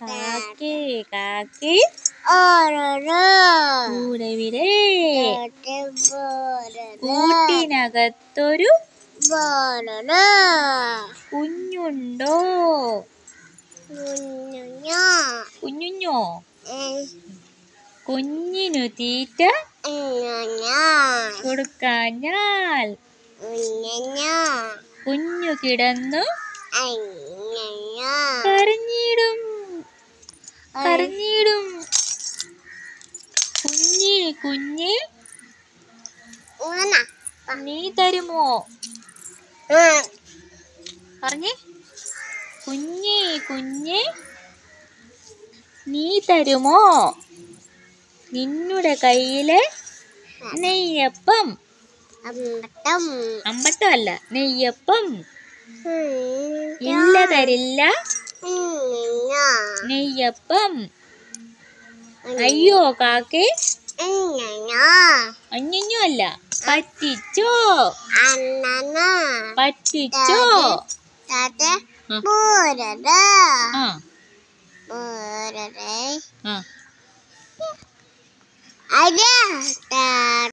കാക്കേ കാക്കി. കൂടെവിടെ? കൂട്ടിനകത്തൊരു കുഞ്ഞുണ്ടോ? കുഞ്ഞുഞ്ഞോ? കുഞ്ഞിനു തീറ്റ കൊടുക്കാഞ്ഞാൽ കുഞ്ഞു കിടന്നു അഞ്ഞോ കരഞ്ഞിടും കരഞ്ഞിടും. കുഞ്ഞി കുഞ്ഞി. നീ തരുമോ? പറഞ്ഞേ. കുഞ്ഞി കുഞ്ഞി. നീ തരുമോ? നിന്നുടെ കയ്യിലെ നെയ്യപ്പം. അമ്പട്ടം. അമ്പട്ടം അല്ല നെയ്യപ്പം ഇല്ല തരില്ല. Nah. Ano? Niya pam. Ayo kake. Ano nyo? Ano nyo la? Ah. Pati cho. Ano na? Pati cho. Tate. Pura da. Ada.